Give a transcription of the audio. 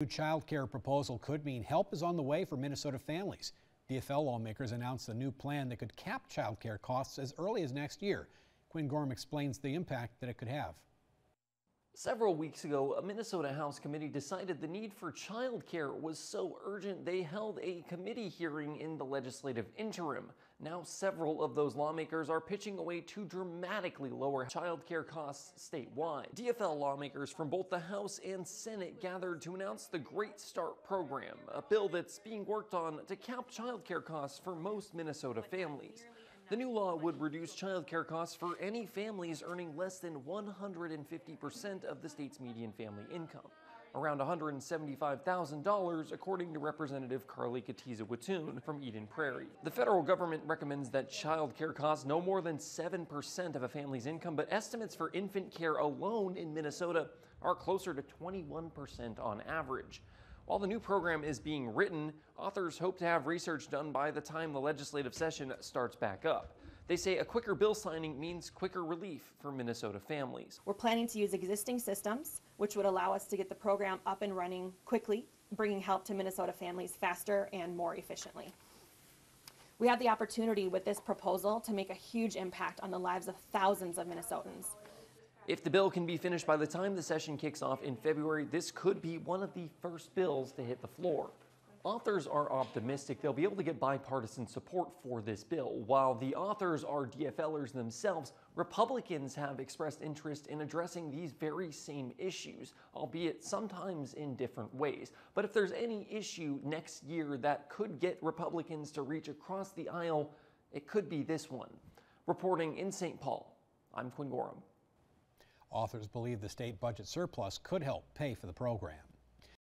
New child care proposal could mean help is on the way for Minnesota families. DFL lawmakers announced a new plan that could cap child care costs as early as next year. Quinn Gorham explains the impact that it could have. Several weeks ago, a Minnesota House committee decided the need for child care was so urgent they held a committee hearing in the legislative interim. Now, several of those lawmakers are pitching a way to dramatically lower child care costs statewide. DFL lawmakers from both the House and Senate gathered to announce the Great Start program, a bill that's being worked on to cap child care costs for most Minnesota families. The new law would reduce child care costs for any families earning less than 150% of the state's median family income, around $175,000 according to Representative Carlie Kotyza-Witthuhn from Eden Prairie. The federal government recommends that child care costs no more than 7% of a family's income, but estimates for infant care alone in Minnesota are closer to 21% on average. While the new program is being written, authors hope to have research done by the time the legislative session starts back up. They say a quicker bill signing means quicker relief for Minnesota families. We're planning to use existing systems, which would allow us to get the program up and running quickly, bringing help to Minnesota families faster and more efficiently. We have the opportunity with this proposal to make a huge impact on the lives of thousands of Minnesotans. If the bill can be finished by the time the session kicks off in February, this could be one of the first bills to hit the floor. Authors are optimistic they'll be able to get bipartisan support for this bill. While the authors are DFLers themselves, Republicans have expressed interest in addressing these very same issues, albeit sometimes in different ways. But if there's any issue next year that could get Republicans to reach across the aisle, it could be this one. Reporting in St. Paul, I'm Quinn Gorham. Authors believe the state budget surplus could help pay for the program.